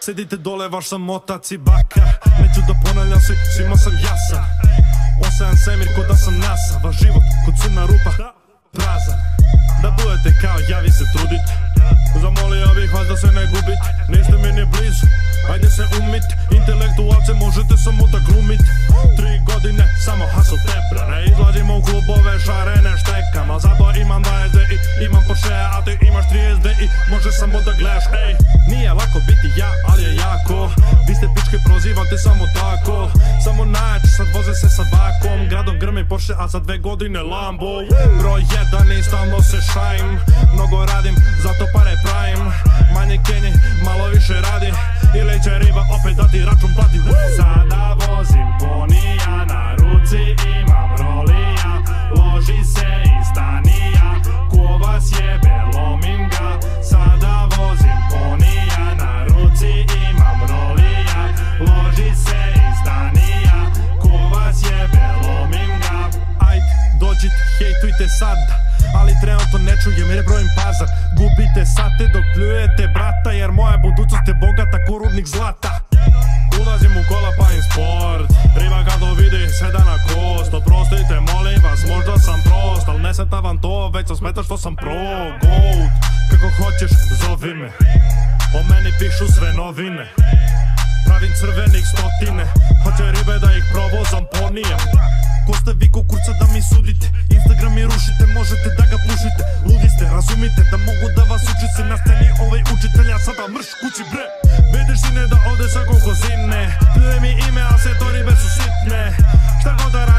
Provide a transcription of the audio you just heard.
Sedite dole, vaš sam otac i baka. Neću da ponavljam svi, svima sam jasan. Osajan semir ko da sam NASA. Vaš život ko crna rupa Prazan. Da budete kao ja, vi se trudit. Zamolio bih vas da se ne gubit. Niste mi ni blizu, ajde se umit. Intelektualce možete samo da glumit. Tri godine, samo hustle tebra Ne izlazimo u klubove, šarene štekam Al zato imam 20 i imam Porsche A ti imaš 30 i možeš samo da gledaš. Ej, samo tako. Samo najjači sad voze se sa bakom. Gradom grmi Porsche, a za dve godine Lambo. Broj jedan i stalno se šajim. Mnogo radim, zato pare pravim Manje kenji, malo više radi. Ili će riba opet dati račun plati. Sada dođite, hejtujte sad. Ali trenutno ne čujem jer brojim pazar. Gubite sate dok pljujete brata Jer moja budućnost je bogata ko rudnik zlata. Ulazim u kola pa im sport Riba kad vidi seda na kost. Oprostite molim vas možda sam prost Al ne smeta vam to već sam smeta što sam pro Goat Kako hoćeš zovi me. O meni pišu sve novine. Pravim crvenih stotine. Hoće ribe da ih provozam ponijem. Ko ste vi присудите Инстаграм и рушите, можете да га пушите. Луди сте, разумите, да могу да вас учи се на стени Овој учителя сада мрш кучи бре. Не да оде са колко зимне ми име, а се тори без уситне. Šta god da